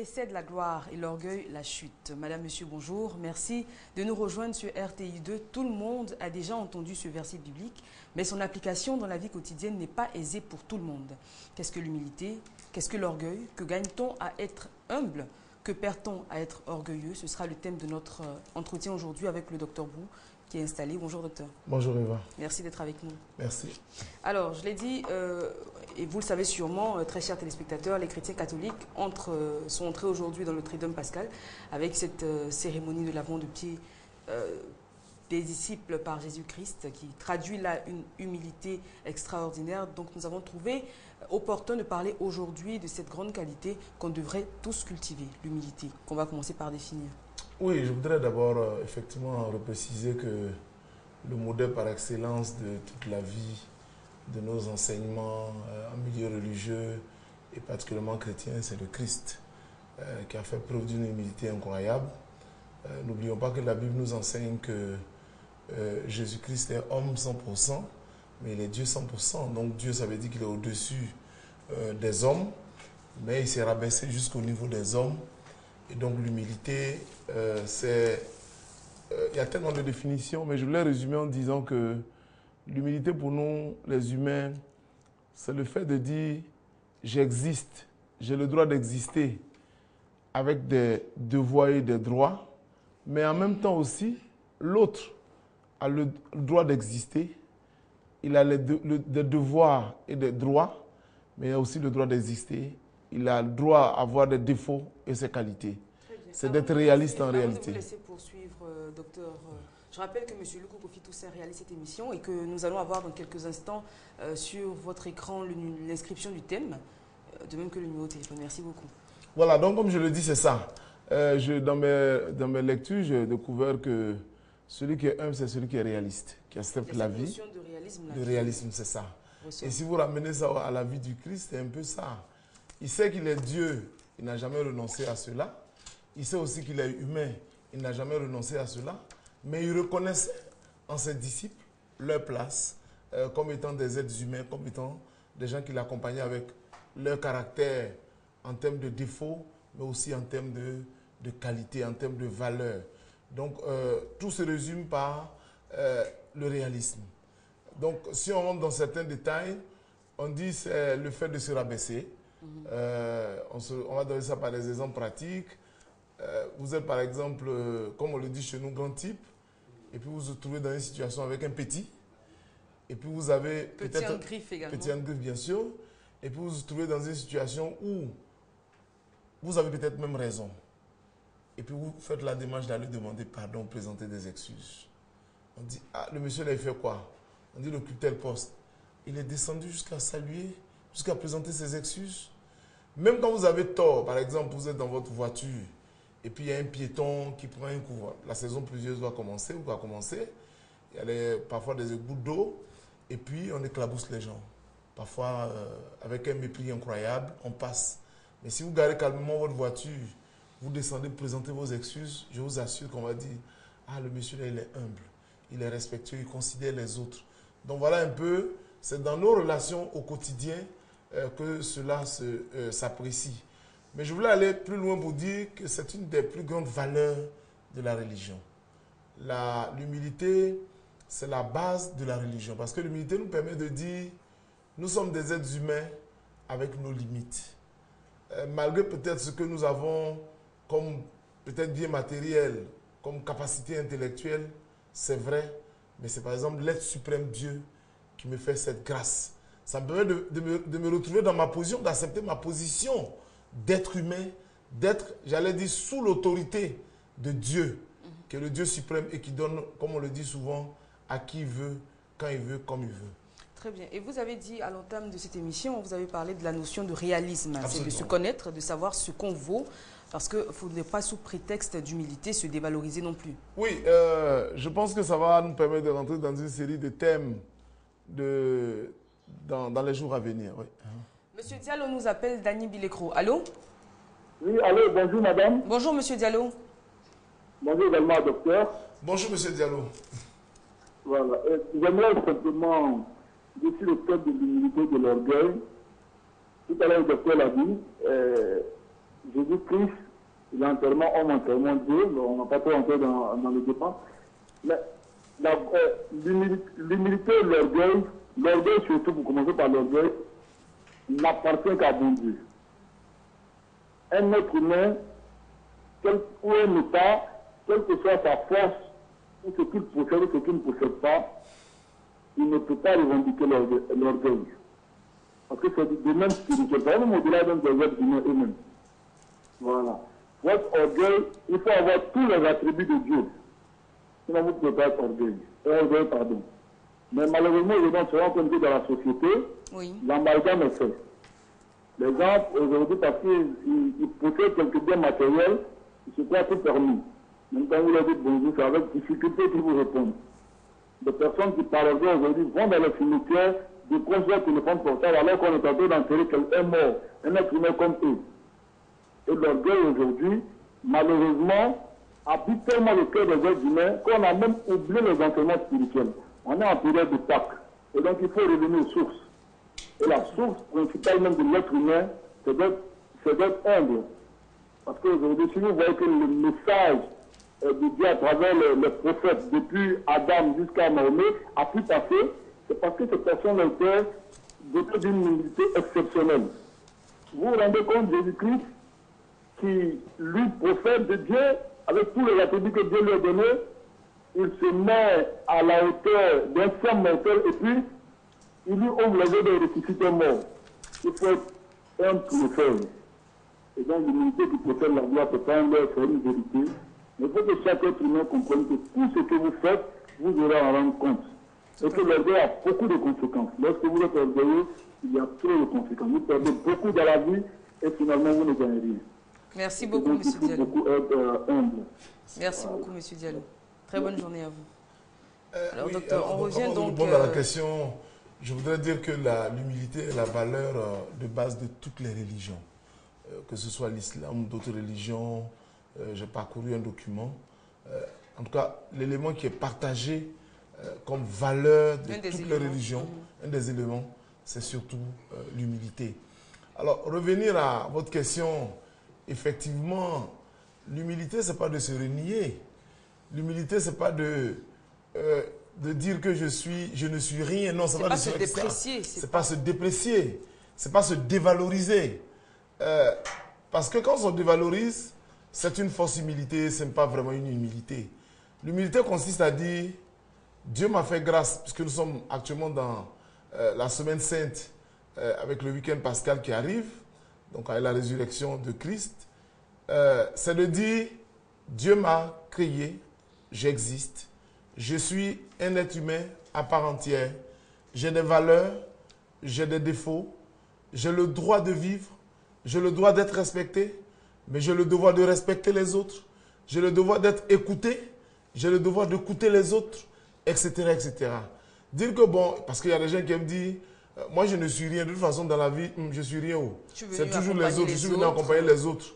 précède la gloire et l'orgueil la chute. Madame, Monsieur, bonjour. Merci de nous rejoindre sur RTI2. Tout le monde a déjà entendu ce verset biblique, mais son application dans la vie quotidienne n'est pas aisée pour tout le monde. Qu'est-ce que l'humilité? Qu'est-ce que l'orgueil? Que gagne-t-on à être humble? Que perd-on à être orgueilleux? Ce sera le thème de notre euh, entretien aujourd'hui avec le docteur Bou qui est installé. Bonjour docteur. Bonjour Eva. Merci d'être avec nous. Merci. Alors, je l'ai dit, euh, et vous le savez sûrement, euh, très chers téléspectateurs, les chrétiens catholiques entrent, euh, sont entrés aujourd'hui dans le Triduum pascal avec cette cérémonie de lavement de pied des disciples par Jésus-Christ qui traduit là une humilité extraordinaire. Donc, nous avons trouvé opportun de parler aujourd'hui de cette grande qualité qu'on devrait tous cultiver, l'humilité, qu'on va commencer par définir. Oui, je voudrais d'abord euh, effectivement repréciser que le modèle par excellence de toute la vie, de nos enseignements euh, en milieu religieux et particulièrement chrétien, c'est le Christ euh, qui a fait preuve d'une humilité incroyable. Euh, N'oublions pas que la Bible nous enseigne que Jésus-Christ est homme 100%, mais il est Dieu 100%. Donc Dieu, ça veut dire qu'il est au-dessus des hommes, mais il s'est rabaissé jusqu'au niveau des hommes. Et donc l'humilité, euh, c'est... euh, Il y a tellement de définitions, mais je voulais résumer en disant que l'humilité pour nous, les humains, c'est le fait de dire j'existe, j'ai le droit d'exister avec des devoirs et des droits, mais en même temps aussi, l'autre a le droit d'exister, il a les de- le- des devoirs et des droits, mais il a aussi le droit d'exister, il a le droit à avoir des défauts et ses qualités. C'est d'être réaliste en réalité. vous laisser poursuivre, euh, docteur. euh, je rappelle que M. Lukou Kofi Toussaint réalise cette émission et que nous allons avoir dans quelques instants euh, sur votre écran l'inscription du thème, euh, de même que le numéro de téléphone. Merci beaucoup. Voilà, donc comme je le dis, c'est ça. Je, dans, mes, dans mes lectures, j'ai découvert que celui qui est humble, c'est celui qui est réaliste, qui accepte la vie. notion de réalisme là Le réalisme, c'est ça. Et si vous ramenez ça à la vie du Christ, c'est un peu ça. Il sait qu'il est Dieu, il n'a jamais renoncé à cela. Il sait aussi qu'il est humain, il n'a jamais renoncé à cela. Mais il reconnaissait en ses disciples leur place euh, comme étant des êtres humains, comme étant des gens qui l'accompagnaient avec leur caractère en termes de défauts, mais aussi en termes de, de qualité, en termes de valeur. Donc euh, tout se résume par euh, le réalisme. Donc, si on rentre dans certains détails, on dit c'est le fait de se rabaisser. Euh, on, se- on va donner ça par des exemples pratiques. Euh, vous êtes par exemple, euh, comme on le dit chez nous, grand type, et puis vous vous trouvez dans une situation avec un petit, et puis vous avez Petit en peut-être griffe également. petit en griffe, bien sûr, et puis vous vous trouvez dans une situation où vous avez peut-être même raison, et puis vous faites la démarche d'aller demander pardon, présenter des excuses. On dit, ah, le monsieur là, il fait quoi? On dit, il occupe tel poste. Il est descendu jusqu'à saluer, jusqu'à présenter ses excuses. Même quand vous avez tort, par exemple, vous êtes dans votre voiture, et puis il y a un piéton qui prend un coup. La saison pluvieuse va commencer ou va commencer. Il y a parfois des gouttes d'eau, et puis on éclabousse les gens. Parfois, euh, avec un mépris incroyable, on passe. Mais si vous garez calmement votre voiture, vous descendez, présentez vos excuses, je vous assure qu'on va dire, ah, le monsieur là, il est humble, il est respectueux, il considère les autres. Donc voilà un peu, c'est dans nos relations au quotidien que cela euh, s'apprécie. Mais je voulais aller plus loin pour dire que c'est une des plus grandes valeurs de la religion. L'humilité, c'est la base de la religion. Parce que l'humilité nous permet de dire, nous sommes des êtres humains avec nos limites. Euh, malgré peut-être ce que nous avons comme peut-être bien matériel, comme capacité intellectuelle, c'est vrai, mais c'est par exemple l'être suprême Dieu qui me fait cette grâce. Ça me permet de, de me, de me retrouver dans ma position, d'accepter ma position d'être humain, d'être, j'allais dire, sous l'autorité de Dieu, qui est le Dieu suprême et qui donne, comme on le dit souvent, à qui il veut, quand il veut, comme il veut. Très bien. Et vous avez dit à l'entame de cette émission, vous avez parlé de la notion de réalisme. C'est de se connaître, de savoir ce qu'on vaut, parce qu'il ne faudrait pas, sous prétexte d'humilité, se dévaloriser non plus. Oui, euh, je pense que ça va nous permettre de rentrer dans une série de thèmes de, dans, dans les jours à venir. oui. Monsieur Diallo nous appelle Dany Bilecro. Allô? Oui, allô, bonjour madame. Bonjour, monsieur Diallo. Bonjour également docteur. Bonjour, monsieur Diallo. Voilà. Euh, J'aimerais simplement dire sur le thème de l'humilité de l'orgueil. Tout à l'heure, le docteur l'a dit. euh, Jésus-Christ, entièrement homme, entièrement Dieu. On n'a pas trop entré dans, dans le débat. Mais euh, l'humili- l'humilité et l'orgueil, l'orgueil surtout, pour commencer par l'orgueil, n'appartient qu'à bon Dieu. Un être humain, quel, ou un État, quelle que soit sa force, ou ce qu'il possède ou ce qu'il ne possède pas, il ne peut pas revendiquer l'orgue- l'orgueil. Parce que c'est du domaine spirituel, c'est même au-delà même des êtres humains eux-mêmes. Voilà. Votre orgueil, il faut avoir tous les attributs de Dieu. Sinon, vous ne pouvez pas être orgueil. Euh, orgueil, pardon. Mais malheureusement, aujourd'hui, on se rend compte que dans la société, Oui. l'amalgame est fait. Les gens, aujourd'hui, parce qu'ils ils- ils possèdent quelques biens matériels, ils se croient tout permis. Même quand vous leur dites bonjour, c'est avec difficulté qu'ils vous répondent. Des personnes qui, par exemple, aujourd'hui, vont dans le cimetière, décrochent leur téléphone portable alors qu'on est en train d'enterrer quelqu'un mort, un être humain comme eux. Et l'orgueil aujourd'hui, malheureusement, habite tellement le cœur des êtres humains qu'on a même oublié les enseignements spirituels. On est en période de Pâques. Et donc il faut revenir aux sources. Et la source principale même de l'être humain, c'est d'être humble. Parce qu'aujourd'hui, si vous voyez que le message euh, de Dieu à travers les, les prophètes, depuis Adam jusqu'à Mahomet, a pu passer, c'est parce que ces personnes étaient dotées d'une humilité exceptionnelle. Vous vous rendez compte, Jésus-Christ, qui, lui, prophète de Dieu, avec tous les attributs que Dieu lui a donnés, il se met à la hauteur d'un simple mortel et puis il lui ouvre les yeux de ressusciter mort. Il faut être un faire. Et donc l'humilité qui possède la gloire, leurre, c'est une vérité. Mais il faut que chaque être humain comprenne que tout ce que vous faites, vous aurez à en rendre compte. Et que l'orgueil a beaucoup de conséquences. Lorsque vous êtes orgueilleux, il y a trop de conséquences. Vous perdez beaucoup dans la vie et finalement vous ne gagnez rien. Merci beaucoup, faut Diallo. beaucoup être euh, humble. Merci beaucoup, Monsieur Diallo. Très bonne journée à vous. Euh, Alors, oui, docteur, on avant revient de donc, répondre à la euh, question, je voudrais dire que l'humilité est la valeur euh, de base de toutes les religions. Euh, que ce soit l'islam ou d'autres religions, j'ai parcouru un document. En tout cas, l'élément qui est partagé comme valeur de toutes les religions, un des éléments, c'est surtout l'humilité. Alors, revenir à votre question, effectivement, l'humilité, ce n'est pas de se renier. L'humilité, ce n'est pas de, euh, de dire que je, suis, je ne suis rien. Non, c'est C'est pas, se déprécier, c'est C'est pas se déprécier. C'est pas se dévaloriser. Euh, parce que quand on se dévalorise, c'est une fausse humilité, ce n'est pas vraiment une humilité. L'humilité consiste à dire Dieu m'a fait grâce, puisque nous sommes actuellement dans euh, la semaine sainte euh, avec le week-end pascal qui arrive, donc avec la résurrection de Christ. Euh, c'est de dire Dieu m'a créé, j'existe, je suis un être humain à part entière, j'ai des valeurs, j'ai des défauts, j'ai le droit de vivre, j'ai le droit d'être respecté, mais j'ai le devoir de respecter les autres, j'ai le devoir d'être écouté, j'ai le devoir d'écouter les autres, etc., etc. Dire que bon, parce qu'il y a des gens qui me disent, euh, moi je ne suis rien, de toute façon dans la vie, hum, je suis rien. oh. C'est toujours les autres, je suis venu accompagner les autres.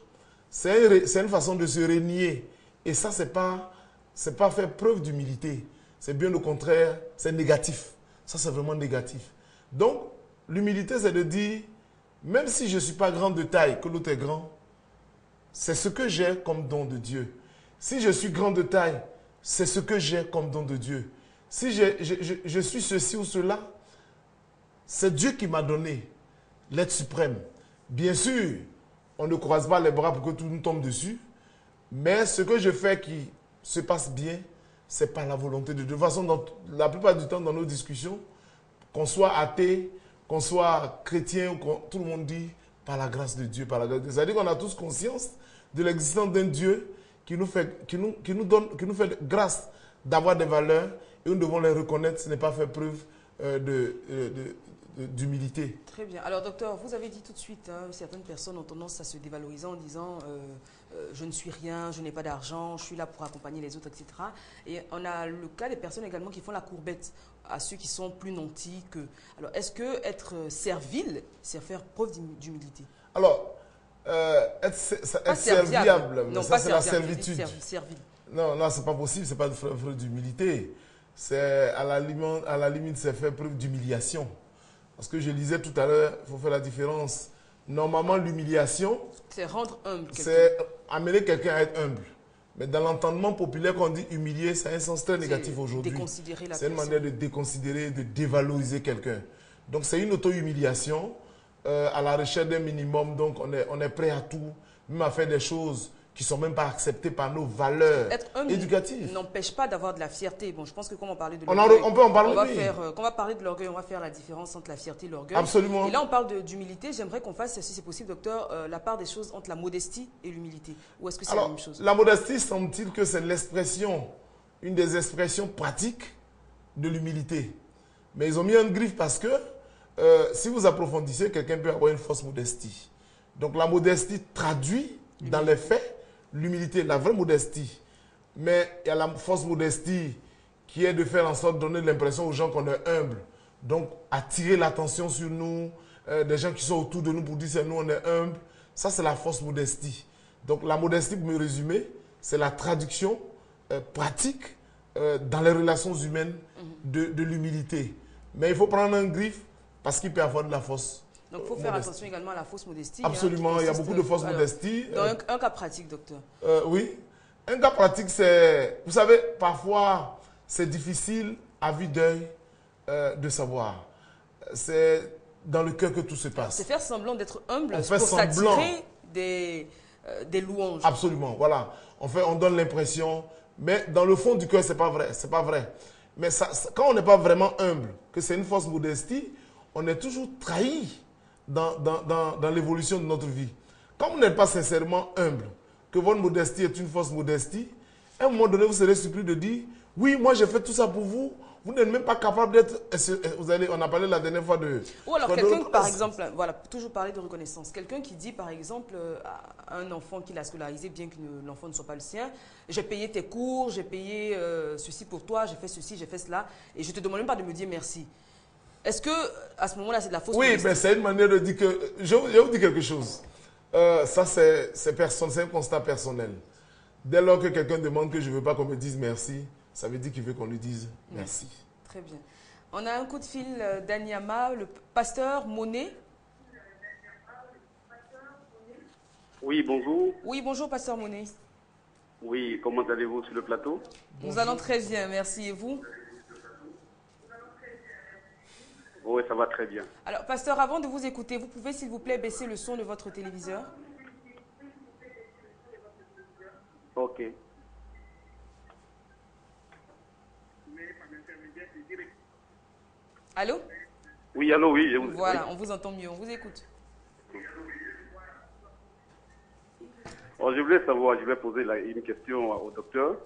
C'est une, ré- c'est une façon de se renier. Et ça, c'est pas, c'est pas faire preuve d'humilité. C'est bien au contraire, c'est négatif. Ça, c'est vraiment négatif. Donc, l'humilité, c'est de dire, même si je ne suis pas grand de taille, que l'autre est grand, c'est ce que j'ai comme don de Dieu. Si je suis grand de taille, c'est ce que j'ai comme don de Dieu. Si je, je- je suis ceci ou cela, c'est Dieu qui m'a donné l'être suprême. Bien sûr, on ne croise pas les bras pour que tout nous tombe dessus, mais ce que je fais qui se passe bien, c'est pas la volonté de Dieu. De toute façon, la plupart du temps, dans nos discussions, qu'on soit athée, qu'on soit chrétien, tout le monde dit par la grâce de Dieu, par la grâce de Dieu. C'est-à-dire qu'on a tous conscience de l'existence d'un Dieu qui nous, fait, qui, nous, qui, nous donne, qui nous fait grâce d'avoir des valeurs et nous devons les reconnaître. Ce n'est pas faire preuve euh, euh, d'humilité. Très bien. Alors, docteur, vous avez dit tout de suite, hein, certaines personnes ont tendance à se dévaloriser en disant euh, euh, je ne suis rien, je n'ai pas d'argent, je suis là pour accompagner les autres, etc. Et on a le cas des personnes également qui font la courbette à ceux qui sont plus nantis que. Alors, est-ce que être euh, servile, c'est faire preuve d'hum- d'humilité? Alors, euh, être, serviable, Non, ça c'est la servitude. servi- servile. Non, non, c'est pas possible, c'est pas de preuve d'humilité. C'est à la limite, à la limite, c'est faire preuve d'humiliation. Parce que je disais tout à l'heure, il faut faire la différence Normalement, l'humiliation, C'est rendre humble. c'est amener quelqu'un à être humble. Mais dans l'entendement populaire, quand on dit humilier, c'est un sens très négatif aujourd'hui. C'est une manière de déconsidérer, de dévaloriser quelqu'un. Donc c'est une auto-humiliation euh, à la recherche d'un minimum. Donc on est, on est prêt à tout, même à faire des choses qui ne sont même pas acceptées par nos valeurs Être éducatives. n'empêche pas d'avoir de la fierté. Bon, je pense que comme on parlait de On en- l'orgueil, on peut en parler, on va oui. faire, euh, Quand on va parler de l'orgueil, on va faire la différence entre la fierté et l'orgueil. Absolument. Et là, on parle d'humilité. J'aimerais qu'on fasse, si c'est possible, docteur, euh, la part des choses entre la modestie et l'humilité. Ou est-ce que c'est la même chose? la modestie, semble-t-il que c'est l'expression, une des expressions pratiques de l'humilité. Mais ils ont mis un griffe parce que euh, si vous approfondissez, quelqu'un peut avoir une fausse modestie. Donc la modestie traduit dans les faits l'humilité, la vraie modestie. Mais il y a la fausse modestie qui est de faire en sorte de donner l'impression aux gens qu'on est humble. Donc attirer l'attention sur nous, euh, des gens qui sont autour de nous pour dire c'est nous on est humble. Ça c'est la fausse modestie. Donc la modestie, pour me résumer, c'est la traduction euh, pratique euh, dans les relations humaines de, l'humilité. Mais il faut prendre un griffe parce qu'il peut avoir de la fausse. Donc, il faut faire modestie. attention également à la fausse modestie. hein, Absolument, il y a beaucoup de fausses alors, modesties. Dans Euh, un, un cas pratique, docteur. euh, oui. Un cas pratique, c'est. Vous savez, parfois, c'est difficile à vue d'œil euh, de savoir. C'est dans le cœur que tout se C'est passe. faire semblant d'être humble On fait pour semblant. s'attirer des, euh, des louanges. Absolument, voilà. On, fait, on donne l'impression, mais dans le fond du cœur, c'est pas vrai. C'est pas vrai. Mais ça- quand on n'est pas vraiment humble, que c'est une fausse modestie, on est toujours trahi dans, dans, dans, dans l'évolution de notre vie. Quand vous n'êtes pas sincèrement humble, que votre modestie est une fausse modestie, à un moment donné, vous serez surpris de dire Oui, moi j'ai fait tout ça pour vous. Vous n'êtes même pas capable d'être. Vous allez, on a parlé la dernière fois de. Ou alors quelqu'un, par exemple, voilà, toujours parler de reconnaissance. Quelqu'un qui dit, par exemple, euh, à un enfant qu'il a scolarisé, bien que ne- l'enfant ne soit pas le sien, j'ai payé tes cours, j'ai payé euh, ceci pour toi, j'ai fait ceci, j'ai fait cela, et je te demande même pas de me dire merci. Est-ce que à ce moment-là, c'est de la fausse Oui, mais c'est une manière de dire que. Je, vais- je vais vous dire quelque chose. Euh, ça, c'est un constat personnel. Dès lors que quelqu'un demande que je ne veux pas qu'on me dise merci, ça veut dire qu'il veut qu'on lui dise merci. Très bien. On a un coup de fil euh, d'Anyama, le pasteur Monet. Oui, bonjour. Oui, bonjour, pasteur Monet. Oui, comment allez-vous sur le plateau? Nous allons très bien, merci. Et vous? Oui, ça va très bien. Alors, pasteur, avant de vous écouter, vous pouvez, s'il vous plaît, baisser le son de votre téléviseur Ok. Allô? Oui, allô, oui, je vous Voilà, on vous entend mieux, on vous écoute. Oh, je voulais savoir, je vais poser une question au docteur.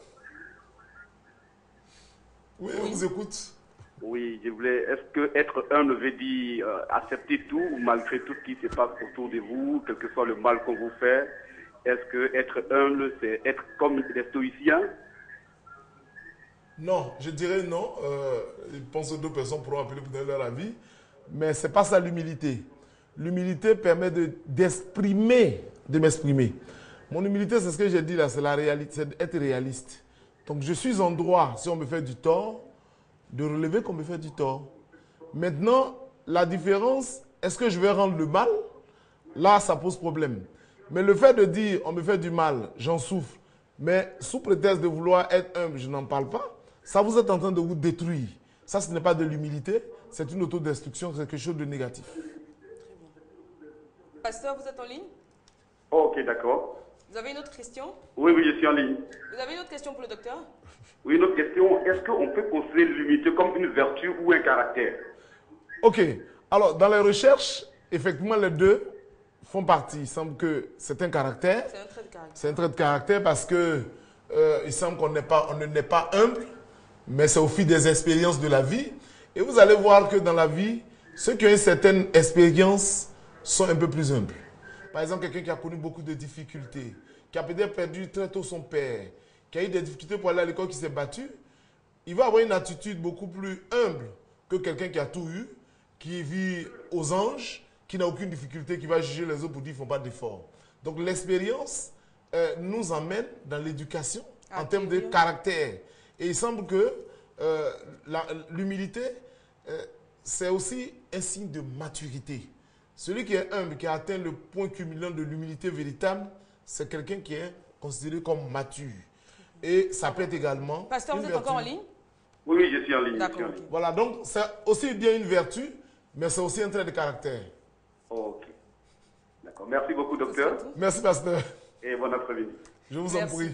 Oui, on vous écoute. Oui, je voulais, est-ce que être humble veut dire euh, accepter tout malgré tout ce qui se passe autour de vous, quel que soit le mal qu'on vous fait Est-ce que être humble, c'est être comme des stoïciens? Non, je dirais non. Euh, je pense que deux personnes pourront appeler pour donner leur avis. Mais ce n'est pas ça l'humilité. L'humilité permet de- d'exprimer, de, m'exprimer. Mon humilité, c'est ce que j'ai dit là, c'est la c'est d'être réaliste. Donc je suis en droit, si on me fait du tort, de relever qu'on me fait du tort. Maintenant, la différence, est-ce que je vais rendre le mal? Là, ça pose problème. Mais le fait de dire on me fait du mal, j'en souffre, mais sous prétexte de vouloir être humble, je n'en parle pas, ça vous êtes en train de vous détruire. Ça, ce n'est pas de l'humilité, c'est une autodestruction, c'est quelque chose de négatif. Pasteur, vous êtes en ligne? Ok, d'accord. Vous avez une autre question? Oui, oui, je suis en ligne. Vous avez une autre question pour le docteur? Oui, une autre question. Est-ce qu'on peut considérer l'humilité comme une vertu ou un caractère? Ok. Alors, dans les recherches, effectivement, les deux font partie. Il semble que c'est un caractère. C'est un trait de caractère. C'est un trait de caractère parce que euh, il semble qu'on n'est pas, on n'est pas humble, mais c'est au fil des expériences de la vie. Et vous allez voir que dans la vie, ceux qui ont une certaine expérience sont un peu plus humbles. Par exemple, quelqu'un qui a connu beaucoup de difficultés, qui a peut-être perdu très tôt son père, qui a eu des difficultés pour aller à l'école, qui s'est battu, il va avoir une attitude beaucoup plus humble que quelqu'un qui a tout eu, qui vit aux anges, qui n'a aucune difficulté, qui va juger les autres pour dire qu'ils ne font pas d'efforts. Donc l'expérience euh, nous emmène dans l'éducation en termes de caractère. Et il semble que euh, l'humilité, euh, c'est aussi un signe de maturité. Celui qui est humble, qui a atteint le point culminant de l'humilité véritable, c'est quelqu'un qui est considéré comme mature. Et ça peut être également. Pasteur, une vous êtes encore en ligne? Oui, oui, je suis en ligne. D'accord. Voilà, donc c'est aussi bien une vertu, mais c'est aussi un trait de caractère. Ok. D'accord. Merci beaucoup, docteur. Merci, pasteur. Et bon après-midi. Je vous en prie.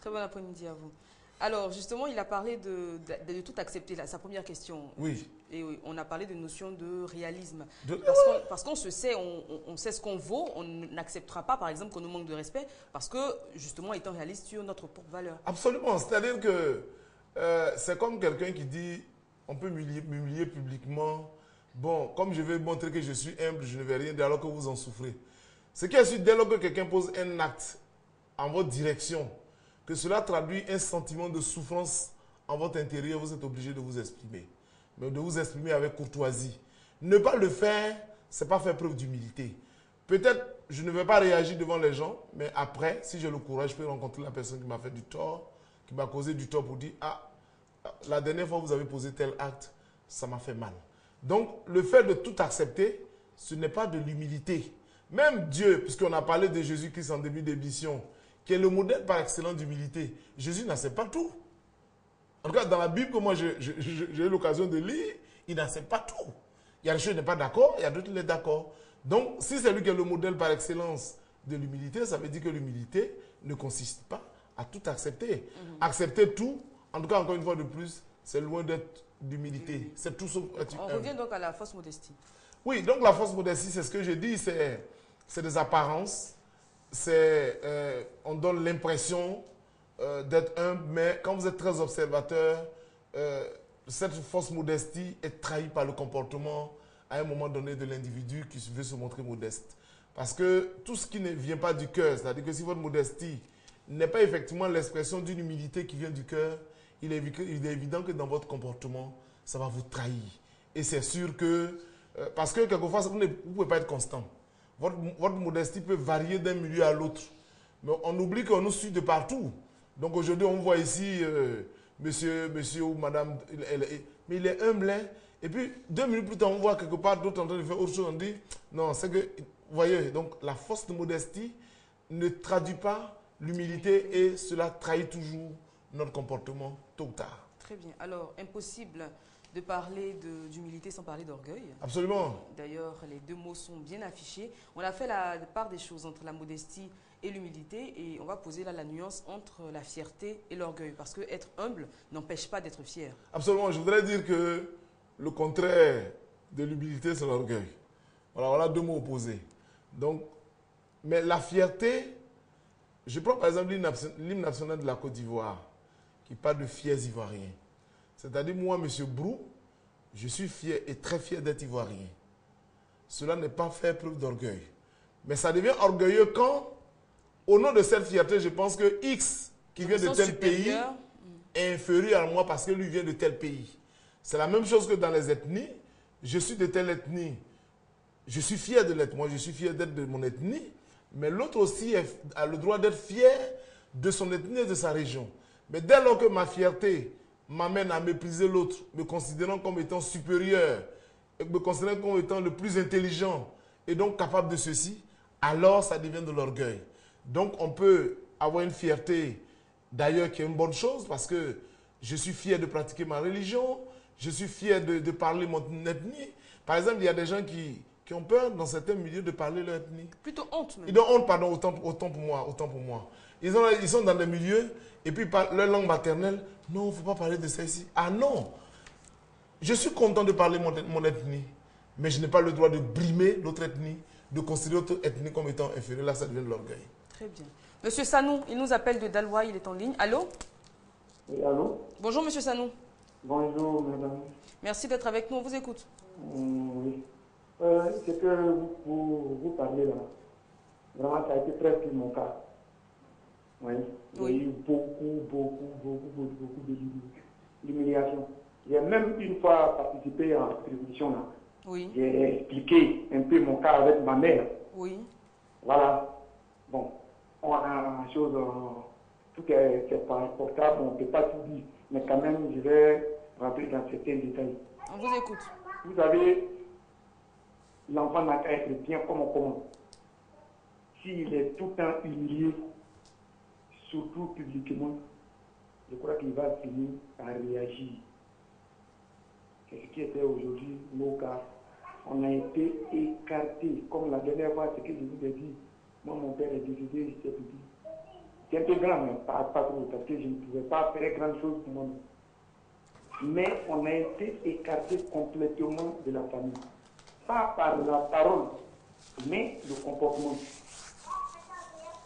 Très bon après-midi à vous. Alors, justement, il a parlé de, de, de tout accepter, là, sa première question. Oui. Et on a parlé de notion de réalisme. De- Parce qu'on- se sait, on, sait ce qu'on vaut, on n'acceptera pas, par exemple, qu'on nous manque de respect, parce que, justement, étant réaliste sur notre propre valeur. Absolument. C'est-à-dire que euh, c'est comme quelqu'un qui dit on peut m'humilier m'humilier publiquement. Bon, comme je vais montrer que je suis humble, je ne vais rien dire alors que vous en souffrez. Ce qui est sûr, dès lors que quelqu'un pose un acte en votre direction, que cela traduit un sentiment de souffrance en votre intérieur, vous êtes obligé de vous exprimer. Mais de vous exprimer avec courtoisie. Ne pas le faire, c'est pas faire preuve d'humilité. Peut-être je ne vais pas réagir devant les gens, mais après, si j'ai le courage, je peux rencontrer la personne qui m'a fait du tort, qui m'a causé du tort pour dire Ah, la dernière fois vous avez posé tel acte, ça m'a fait mal. Donc, le fait de tout accepter, ce n'est pas de l'humilité. Même Dieu, puisqu'on a parlé de Jésus-Christ en début d'émission, qui est le modèle par excellence d'humilité, Jésus n'accepte pas tout. En tout cas, dans la Bible que moi j'ai eu l'occasion de lire, il n'accepte pas tout. Il y a des choses qu'il n'est pas d'accord, il y a d'autres il est d'accord. Donc, si c'est lui qui est le modèle par excellence de l'humilité, ça veut dire que l'humilité ne consiste pas à tout accepter. Accepter tout, en tout cas, encore une fois de plus, c'est loin d'être d'humilité. C'est tout sauf être On revient donc à la fausse modestie. Oui, donc la fausse modestie, c'est ce que j'ai dit, c'est c'est des apparences. C'est euh, on donne l'impression euh, d'être humble, mais quand vous êtes très observateur, euh, cette fausse modestie est trahie par le comportement à un moment donné de l'individu qui veut se montrer modeste. Parce que tout ce qui ne vient pas du cœur, c'est-à-dire que si votre modestie n'est pas effectivement l'expression d'une humilité qui vient du cœur, il est, évident que dans votre comportement, ça va vous trahir. Et c'est sûr que, euh, parce que quelquefois, vous ne pouvez pas être constant. Votre modestie peut varier d'un milieu à l'autre. Mais on oublie qu'on nous suit de partout. Donc aujourd'hui, on voit ici euh, monsieur, monsieur ou madame, il- elle- elle- mais il est humble. hein. Et puis, deux minutes plus tard, on voit quelque part d'autres en train de faire autre chose. On dit, non, c'est que, vous voyez, donc la force de modestie ne traduit pas l'humilité et cela trahit toujours notre comportement tôt ou tard. Très bien. Alors, impossible de parler d'humilité sans parler d'orgueil. Absolument. D'ailleurs, les deux mots sont bien affichés. On a fait la part des choses entre la modestie et l'humilité et on va poser là la nuance entre la fierté et l'orgueil. Parce que être humble n'empêche pas d'être fier. Absolument. Je voudrais dire que le contraire de l'humilité, c'est l'orgueil. Voilà, voilà deux mots opposés. Donc, mais la fierté, je prends par exemple l'hymne nation- l'hymne national de la Côte d'Ivoire, qui parle de fiers Ivoiriens. C'est-à-dire, moi, M. Brou, je suis fier et très fier d'être Ivoirien. Cela n'est pas faire preuve d'orgueil. Mais ça devient orgueilleux quand, au nom de cette fierté, je pense que X, qui vient de tel pays, est inférieur à moi parce que lui vient de tel pays. C'est la même chose que dans les ethnies. Je suis de telle ethnie. Je suis fier de l'être. Moi, je suis fier d'être de mon ethnie. Mais l'autre aussi a le droit d'être fier de son ethnie et de sa région. Mais dès lors que ma fierté m'amène à mépriser l'autre, me considérant comme étant supérieur, et me considérant comme étant le plus intelligent et donc capable de ceci, alors ça devient de l'orgueil. Donc on peut avoir une fierté d'ailleurs qui est une bonne chose parce que je suis fier de pratiquer ma religion, je suis fier de, de parler mon ethnie. Par exemple, il y a des gens qui, qui ont peur dans certains milieux de parler leur ethnie. plutôt honte même. Ils ont honte, pardon, autant, autant pour moi, autant pour moi. Ils, ont, ils sont dans des milieux et puis par leur langue maternelle, non, il ne faut pas parler de ça ici. Ah non, je suis content de parler mon, mon ethnie, mais je n'ai pas le droit de brimer l'autre ethnie, de considérer l'autre ethnie comme étant inférieure. Là, ça devient de l'orgueil. Très bien. Monsieur Sanou, il nous appelle de Dalois, il est en ligne. Allô Oui, allô Bonjour, monsieur Sanou. Bonjour, madame. Merci d'être avec nous, on vous écoute. Hum, oui. Euh, ce que vous, vous, vous parlez là, vraiment, ça a été presque mon cas. Oui. J'ai Oui. eu beaucoup, beaucoup, beaucoup, beaucoup, beaucoup d'humiliation. J'ai même une fois participé à cette révolution là. Oui, J'ai expliqué un peu mon cas avec ma mère. oui. Voilà. Bon, on a la chose, euh, tout est, pas portable, on ne peut pas tout dire. Mais quand même, je vais rentrer dans certains détails. On vous écoute. Vous savez, l'enfant n'a qu'à être bien comme on commence. S'il est tout le temps humilié, surtout publiquement, je crois qu'il va finir par réagir. C'est ce qui était aujourd'hui mon cas. On a été écarté, comme la dernière fois, ce que je vous ai dit. Moi, mon père est décédé, j'étais petit. Peu grand, mais pas, pas trop, parce que je ne pouvais pas faire grand chose pour moi. Mais on a été écarté complètement de la famille. Pas par la parole, mais le comportement.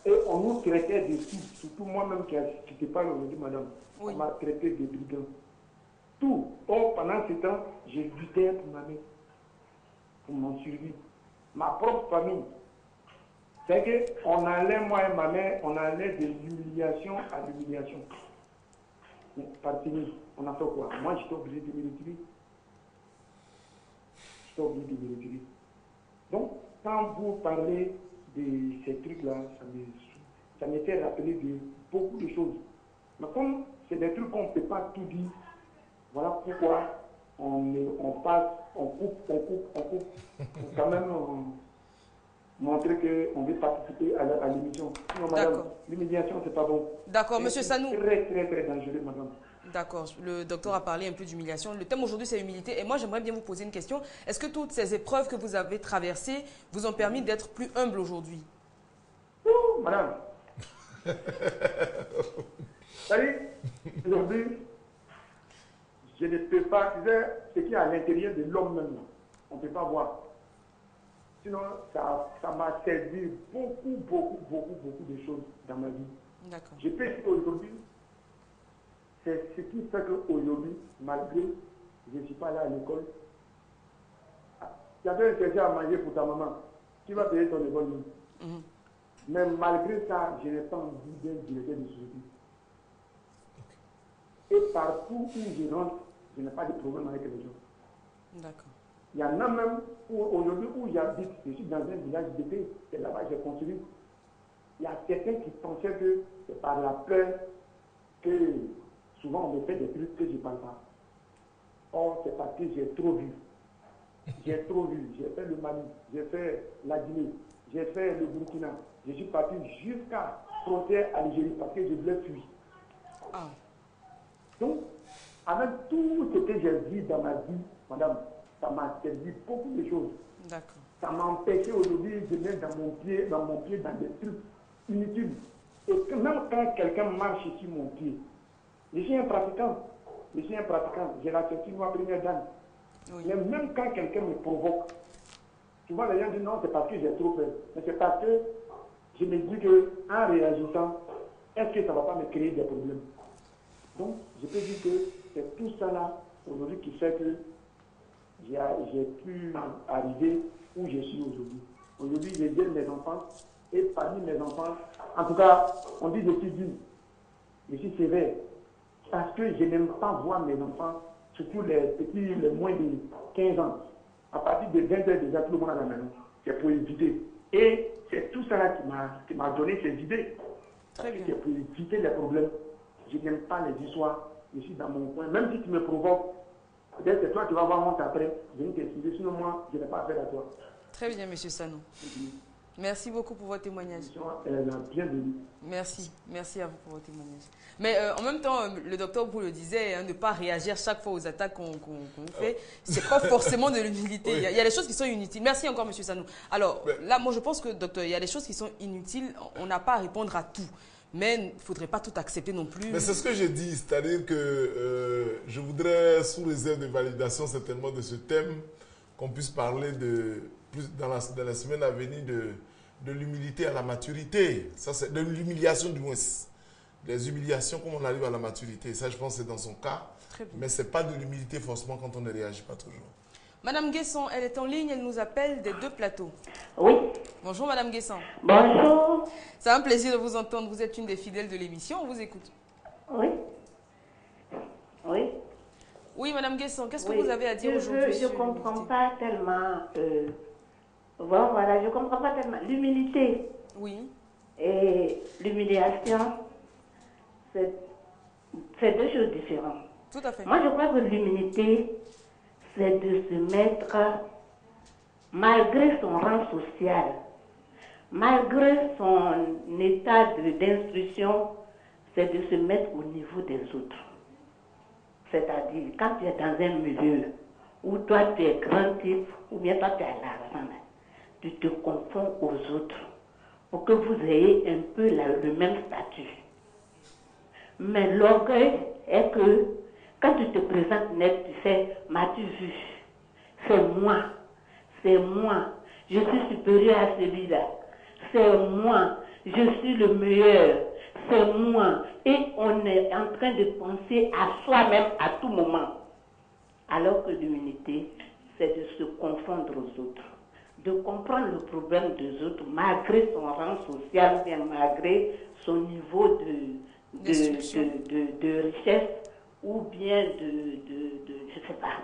Et on nous traitait de tout, surtout moi-même qui n'étais pas aujourd'hui, madame. On m'a traité de brigands. Tout. Or, pendant ce temps, j'ai lutté pour ma mère, pour mon survie. Ma propre famille. C'est qu'on allait, moi et ma mère, on allait de l'humiliation à l'humiliation. Par fini, on a fait quoi? Moi, j'étais obligé de me retirer. J'étais obligé de me retirer. Donc, quand vous parlez de ces trucs-là, ça me fait rappeler de beaucoup de choses. Mais comme c'est des trucs qu'on ne peut pas tout dire, voilà pourquoi on, on passe, on coupe, on coupe, on coupe, quand même euh, montrer qu'on veut participer à l'émission. Sinon, madame, l'humiliation, c'est pas bon. D'accord, monsieur Sanou. C'est très, très, très dangereux, madame. D'accord, le docteur a parlé un peu d'humiliation. Le thème aujourd'hui, c'est l'humilité. Et moi, j'aimerais bien vous poser une question. Est-ce que toutes ces épreuves que vous avez traversées vous ont permis d'être plus humble aujourd'hui? Madame. Salut, aujourd'hui, je ne peux pas, tu sais, ce qui est à l'intérieur de l'homme même, on ne peut pas voir. Sinon, ça m'a servi beaucoup, beaucoup, beaucoup, beaucoup de choses dans ma vie. Je peux dire qu'aujourd'hui, c'est ce qui fait qu'aujourd'hui, malgré, je ne suis pas là à l'école, tu avais intérêt à manger pour ta maman, qui va payer ton école. Mm Mais malgré ça, je n'ai pas envie d'être directeur de société. Et partout où je rentre, je n'ai pas de problème avec les gens. D'accord. Il y en a même aujourd'hui où j'habite, je suis dans un village d'été, c'est là-bas que j'ai construit. Il y a quelqu'un qui pensait que c'est par la peur que souvent on me fait des trucs que je ne parle pas. Or, c'est parce que j'ai trop vu. J'ai trop vu. J'ai fait le Mali, j'ai fait la Guinée, j'ai fait le Burkina. Je suis parti jusqu'à frontière Algérie parce que je voulais fuir. Ah. Donc, avec tout ce que j'ai vu dans ma vie, madame, ça m'a servi beaucoup de choses. Ça m'a empêché aujourd'hui de mettre dans mon pied, dans mon pied, dans des trucs inutiles. Et que même quand quelqu'un marche sur mon pied, je suis un pratiquant. Je suis un pratiquant. J'ai la ceinture ma première dame. Mais même quand quelqu'un me provoque, souvent les gens disent non, c'est parce que j'ai trop peur. Mais c'est parce que je me dis qu'en réagissant, est-ce que ça ne va pas me créer des problèmes? Donc, je peux dire que c'est tout ça là, aujourd'hui, qui fait que j'ai pu arriver où je suis aujourd'hui. Aujourd'hui, j'aide mes enfants et parmi mes enfants, en tout cas, on dit je suis dur, je suis sévère, parce que je n'aime pas voir mes enfants, surtout les petits, les moins de 15 ans. À partir de 20 heures déjà, tout le monde à la maison. C'est pour éviter. Et c'est tout ça là qui m'a donné ces idées. C'est pour éviter les problèmes. Je n'aime pas les histoires. Je suis dans mon coin. Même si tu me provoques, peut-être que toi tu vas avoir honte après. Je vais t'expliquer. Sinon, moi, je n'ai pas affaire à toi. Très bien, M. Sanou. Merci beaucoup pour votre témoignage. Merci, merci à vous pour votre témoignage. Mais euh, en même temps, euh, le docteur vous le disait, hein, ne pas réagir chaque fois aux attaques qu'on fait, c'est pas forcément de l'humilité. Il, y a des choses qui sont inutiles. Merci encore, Monsieur Sanou. Alors là, moi, je pense que, docteur, il y a des choses qui sont inutiles. On n'a pas à répondre à tout. Mais il ne faudrait pas tout accepter non plus. Mais c'est ce que j'ai dit, c'est-à-dire que euh, je voudrais, sous réserve de validation certainement de ce thème, qu'on puisse parler de, plus dans la, dans la semaine à venir de de l'humilité à la maturité. Ça, c'est de l'humiliation du moins. Des humiliations comme on arrive à la maturité. Ça, je pense que c'est dans son cas. Mais ce n'est pas de l'humilité forcément quand on ne réagit pas toujours. Madame Guesson, elle est en ligne, elle nous appelle des deux plateaux. Oui. Bonjour Madame Guesson. Bonjour. C'est un plaisir de vous entendre. Vous êtes une des fidèles de l'émission. On vous écoute. Oui. Oui. Oui, Madame Guesson, qu'est-ce que vous avez à dire aujourd'hui Je ne comprends pas tellement euh, voilà, je ne comprends pas tellement. L'humilité. Oui. Et l'humiliation, c'est deux choses différentes. Tout à fait. Moi, je crois que l'humilité, c'est de se mettre malgré son rang social, malgré son état d'instruction, c'est de se mettre au niveau des autres. C'est-à-dire, quand tu es dans un milieu où toi tu es grand type, ou bien toi tu as l'argent, tu te confonds aux autres pour que vous ayez un peu la- le même statut. Mais l'orgueil est que quand tu te présentes net, tu sais, m'as-tu vu? C'est moi, c'est moi, je suis supérieur à celui-là, c'est moi, je suis le meilleur, c'est moi. Et on est en train de penser à soi-même à tout moment. Alors que l'humilité, c'est de se confondre aux autres, de comprendre le problème des autres malgré son rang social bien malgré son niveau de, de, de, richesse ou bien de, de, de- je sais pas.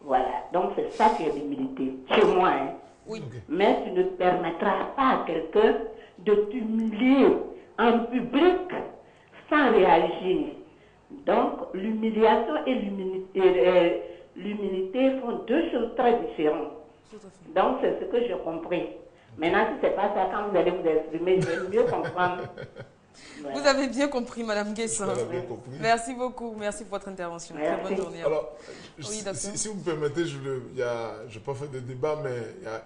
Voilà, donc c'est ça qui est l'humilité, chez moi. Hein. Oui. Mais tu ne permettras pas à quelqu'un de t'humilier en public sans réagir. Donc, l'humiliation et l'humilité, euh, font deux choses très différentes. Donc, c'est ce que j'ai compris. Maintenant, si c'est pas ça, quand vous allez vous exprimer, je vais mieux comprendre. Voilà. Vous avez bien compris, Madame Guessin. Merci beaucoup. Merci pour votre intervention. Très bonne journée. Alors, je- Oui, si, vous me permettez, je ne vais pas faire de débat, mais il y a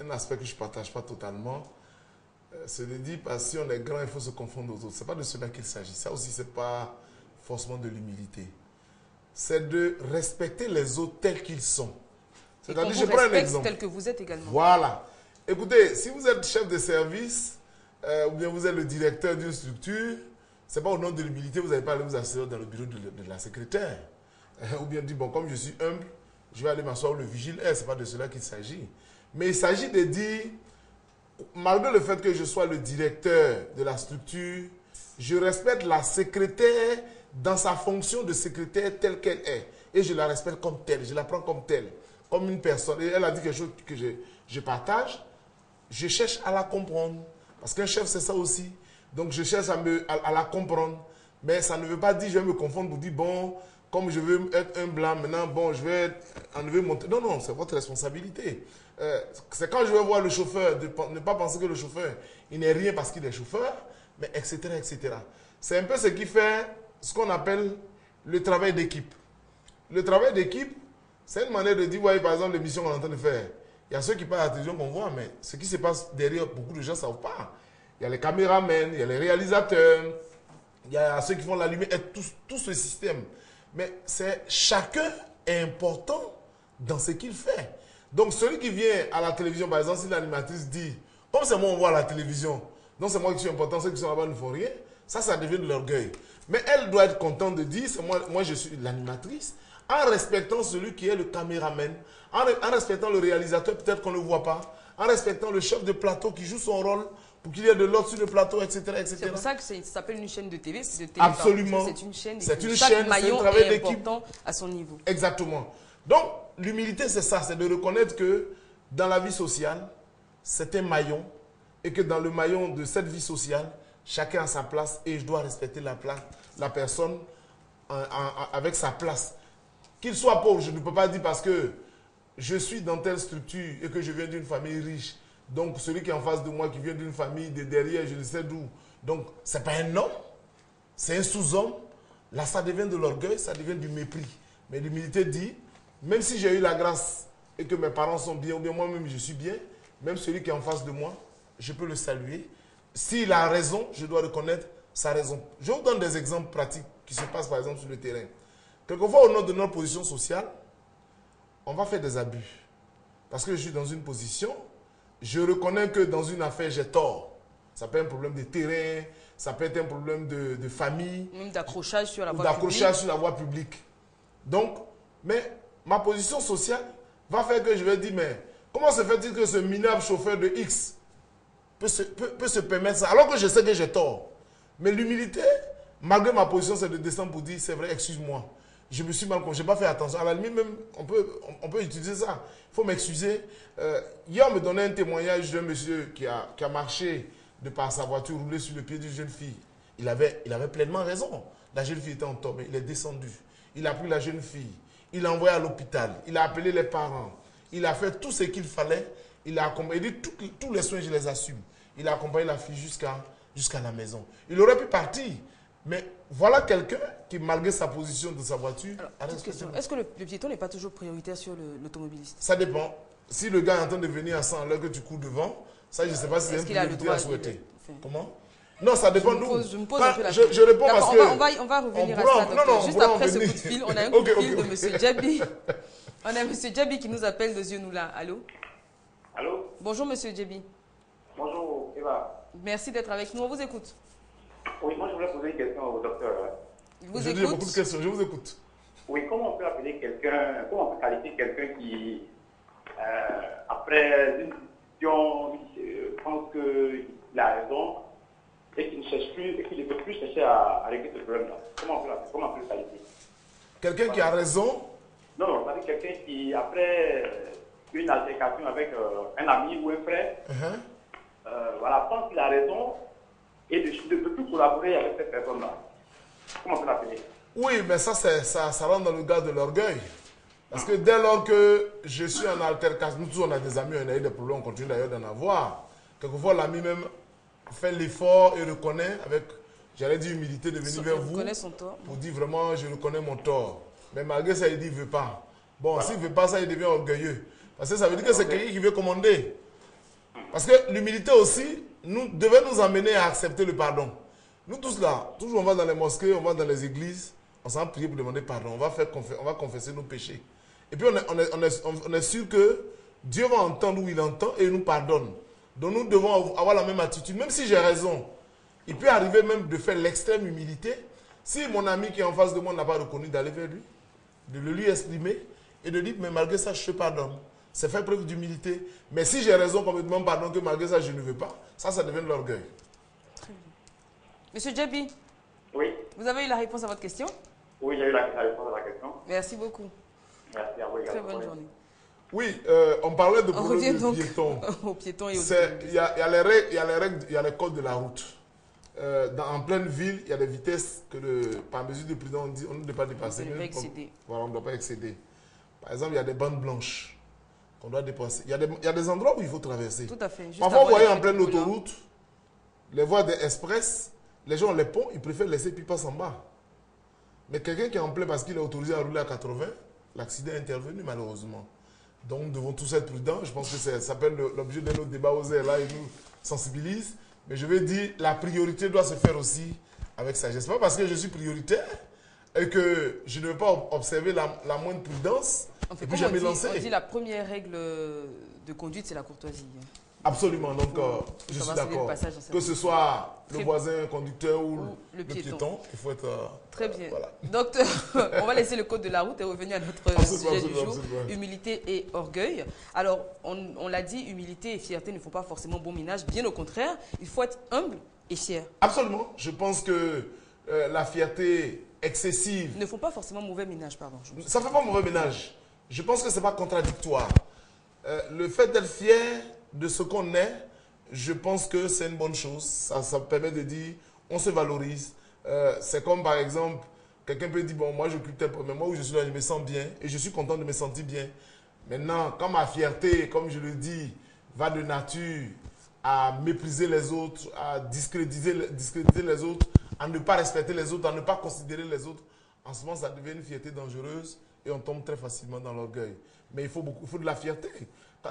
un, un aspect que je ne partage pas totalement. Euh, C'est de dire, parce que si on est grand, il faut se confondre aux autres. Ce n'est pas de cela qu'il s'agit. Ça aussi, ce n'est pas forcément de l'humilité. C'est de respecter les autres tels qu'ils sont. C'est-à-dire, je prends un exemple. tel que vous êtes également. Voilà. Écoutez, si vous êtes chef de service euh, ou bien vous êtes le directeur d'une structure, c'est pas au nom de l'humilité, vous n'allez pas aller vous asseoir dans le bureau de, la- secrétaire. Euh, ou bien dire, bon, comme je suis humble, je vais aller m'asseoir le vigile est. Ce n'est pas de cela qu'il s'agit. Mais il s'agit de dire, malgré le fait que je sois le directeur de la structure, je respecte la secrétaire dans sa fonction de secrétaire telle qu'elle est. Et je la respecte comme telle, je la prends comme telle, comme une personne. Et elle a dit quelque chose que je, je partage. Je cherche à la comprendre. Parce qu'un chef, c'est ça aussi. Donc je cherche à, me, à, la comprendre. Mais ça ne veut pas dire je vais me confondre pour dire, bon, comme je veux être un blanc, maintenant, bon, je vais enlever mon... Non, non, c'est votre responsabilité. Euh, c'est quand je vais voir le chauffeur, de ne pas penser que le chauffeur, il n'est rien parce qu'il est chauffeur, mais etc., etc. C'est un peu ce qui fait ce qu'on appelle le travail d'équipe. Le travail d'équipe, c'est une manière de dire, ouais, par exemple, l'émission qu'on est en train de faire. Il y a ceux qui parlent à la télévision qu'on voit, mais ce qui se passe derrière, beaucoup de gens ne savent pas. Il y a les caméramens, il y a les réalisateurs, il y a ceux qui font la lumière, tout, tout ce système. Mais c'est chacun est important dans ce qu'il fait. Donc celui qui vient à la télévision, par exemple, si l'animatrice dit, comme c'est moi on voit à la télévision, donc c'est moi qui suis important, ceux qui sont là-bas ne font rien, ça, ça devient de l'orgueil. Mais elle doit être contente de dire, moi, moi je suis l'animatrice, en respectant celui qui est le caméraman, en, en respectant le réalisateur, peut-être qu'on ne le voit pas, en respectant le chef de plateau qui joue son rôle pour qu'il y ait de l'autre sur le plateau, etc. etc. C'est pour ça que ça s'appelle une chaîne de TV. c'est de télé, Absolument. C'est une chaîne. C'est une chaîne, c'est un maillon travail d'équipe. à son niveau. Exactement. Donc, l'humilité, c'est ça, c'est de reconnaître que dans la vie sociale, c'est un maillon et que dans le maillon de cette vie sociale, chacun a sa place et je dois respecter la, place, la personne en- en- en- avec sa place. Qu'il soit pauvre, je ne peux pas dire parce que je suis dans telle structure et que je viens d'une famille riche. Donc, celui qui est en face de moi, qui vient d'une famille de derrière, je ne sais d'où. Donc, ce n'est pas un homme, c'est un sous-homme. Là, ça devient de l'orgueil, ça devient du mépris. Mais l'humilité dit, même si j'ai eu la grâce et que mes parents sont bien, ou bien moi-même je suis bien, même celui qui est en face de moi, je peux le saluer. S'il a raison, je dois reconnaître sa raison. Je vous donne des exemples pratiques qui se passent par exemple sur le terrain. Quelquefois, au nom de notre position sociale, on va faire des abus. Parce que je suis dans une position, je reconnais que dans une affaire, j'ai tort. Ça peut être un problème de terrain, ça peut être un problème de, de famille, Même d'accrochage sur la voie d'accrochage sur la voie publique. Donc, mais ma position sociale va faire que je vais dire, mais comment se fait-il que ce minable chauffeur de X peut se, peut- peut se permettre ça, alors que je sais que j'ai tort? Mais l'humilité, malgré ma position, c'est de descendre pour dire, c'est vrai, excuse-moi. Je me suis mal compris, je n'ai pas fait attention. À la limite, même, on peut, on, peut utiliser ça. Il faut m'excuser. Euh, hier, on me donnait un témoignage d'un monsieur qui a, qui a marché de par sa voiture, roulé sur le pied d'une jeune fille. Il avait, il avait pleinement raison. La jeune fille était en tombe, il est descendu. Il a pris la jeune fille, il l'a envoyée à l'hôpital, il a appelé les parents, Il a fait tout ce qu'il fallait. Il a accompagné. Il dit tous- les soins, je les assume. Il a accompagné la fille jusqu'à jusqu'à la maison. Il aurait pu partir. Mais voilà quelqu'un qui, malgré sa position de sa voiture, Alors, Est-ce que le, le piéton n'est pas toujours prioritaire sur l'automobiliste? Ça dépend. Si le gars est en train de venir à 100 à l'heure que tu cours devant, ça, je ne sais pas si c'est Est-ce une qu'il a le priorité à de- souhaiter. enfin, Comment? Non, ça dépend je me d'où. pose, je me pose un peu la je, je réponds parce que. on va, on va, y- on va revenir on à ça. non, Juste après ce coup de fil, on a un coup de fil de. M. Djabi. On a M. Djabi qui nous appelle de Zionoula. Allô? Allô? Bonjour M. Djabi. Bonjour, Eva. Merci d'être avec nous. On vous écoute. Oui, moi je voulais poser une question au docteur. hein. Il vous Je dis, y a beaucoup de écoute. questions. Je vous écoute. Oui, comment on peut appeler quelqu'un, comment on peut qualifier quelqu'un qui, euh, après une discussion, euh, pense qu'il a raison et qui ne cherche plus, et qui ne veut plus chercher à, à régler ce problème-là? Comment on peut l'appeler? Comment on peut le qualifier? Quelqu'un qui a raison, Non, non, c'est-à-dire quelqu'un qui, après euh, une altercation avec euh, un ami ou un frère, euh, voilà, pense qu'il a raison et ne ne peut plus collaborer avec cette personne-là. Comment on peut l'appeler oui, mais ça, ça, ça rentre dans le gars de l'orgueil. Parce que dès lors que je suis en altercation, nous tous on a des amis, on a eu des problèmes, on continue d'ailleurs d'en avoir. Quelquefois, l'ami même fait l'effort et reconnaît avec, j'allais dire, humilité de venir vers vous reconnaît son tort. pour dire vraiment, je reconnais mon tort. Mais malgré ça, il dit, il ne veut pas. Bon, s'il ne veut pas ça, il devient orgueilleux. Parce que ça veut dire que c'est quelqu'un qui veut commander. Parce que l'humilité aussi nous, devait nous amener à accepter le pardon. Nous tous là, toujours on va dans les mosquées, on va dans les églises, on s'en prier pour demander pardon, on va, faire on va confesser nos péchés. Et puis on, est, on est sûr que Dieu va entendre où il entend et il nous pardonne. Donc nous devons avoir la même attitude, même si j'ai raison. Il peut arriver même de faire l'extrême humilité. Si mon ami qui est en face de moi n'a pas reconnu, d'aller vers lui, de le lui exprimer et de dire, mais malgré ça, je te pardonne. C'est faire preuve d'humilité. Mais si j'ai raison qu'on me demande pardon, que malgré ça, je ne veux pas, ça, ça devient de l'orgueil. Monsieur Djabi, Oui, vous avez eu la réponse à votre question? Oui, j'ai eu la, la réponse à la question. Merci beaucoup. Merci à vous Très également. bonne journée. Oui, euh, on parlait de On problème de piétons. aux piétons et aux. Il y a, il y a les règles, il y a les règles, il y a les codes de la route. Euh, dans- en pleine ville, il y a des vitesses que, le, par mesure de prudence, on dit on ne doit pas dépasser. On ne doit pas excéder. voilà, on ne doit pas excéder. Par exemple, il y a des bandes blanches qu'on doit dépasser. Il y, a des, il y a des endroits où il faut traverser. Tout à fait. Juste Parfois, vous voyez en pleine autoroute, les voies des express, les gens les ponts, ils préfèrent laisser puis passent en bas. Mais quelqu'un qui est en plein parce qu'il est autorisé à rouler à 80, l'accident est intervenu malheureusement. Donc nous devons tous être prudents. Je pense que ça s'appelle le- l'objet de notre débat aux là, il nous sensibilise. Mais je veux dire, la priorité doit se faire aussi avec sagesse. Pas parce que je suis prioritaire et que je ne veux pas observer la, la moindre prudence On fait et puis jamais dit, lancer. on dit la première règle de conduite, c'est la courtoisie. Absolument, donc euh, je suis d'accord. Que ce soit le voisin conducteur ou, ou le, le piéton. il faut être. euh, Très bien. Voilà. Docteur, on va laisser le code de la route et revenir à notre Absolument, sujet du jour, absolument. humilité et orgueil. Alors, on, on l'a dit, humilité et fierté ne font pas forcément bon ménage. Bien au contraire, il faut être humble et fier. Absolument. Je pense que euh, la fierté excessive, ne font pas forcément mauvais ménage, pardon. Ça ne fait pas mauvais ménage. Je pense que ce n'est pas contradictoire. Euh, le fait d'être fier de ce qu'on est, je pense que c'est une bonne chose. Ça, ça permet de dire, on se valorise. Euh, c'est comme par exemple, quelqu'un peut dire, bon, moi j'occupe tel mais moi où je suis là, je me sens bien et je suis content de me sentir bien. Maintenant, quand ma fierté, comme je le dis, va de nature à mépriser les autres, à discréditer, discréditer les autres, à ne pas respecter les autres, à ne pas considérer les autres, en ce moment, ça devient une fierté dangereuse et on tombe très facilement dans l'orgueil. Mais il faut, beaucoup, il faut de la fierté.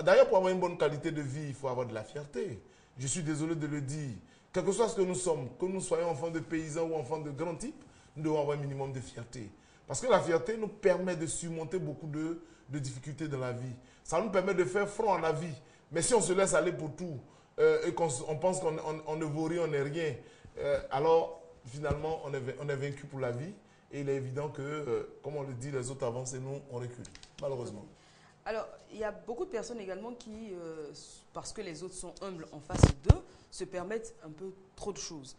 D'ailleurs, pour avoir une bonne qualité de vie, il faut avoir de la fierté. Je suis désolé de le dire. Quel que soit ce que nous sommes, que nous soyons enfants de paysans ou enfants de grands types, nous devons avoir un minimum de fierté. Parce que la fierté nous permet de surmonter beaucoup de, de difficultés dans la vie. Ça nous permet de faire front à la vie. Mais si on se laisse aller pour tout euh, et qu'on on pense qu'on on- on ne vaut rien, on n'est rien, euh, alors finalement on est, on est vaincu pour la vie. Et il est évident que, euh, comme on le dit, les autres avancent et nous, on recule. Malheureusement. Alors, il y a beaucoup de personnes également qui, parce que les autres sont humbles en face d'eux, se permettent un peu trop de choses.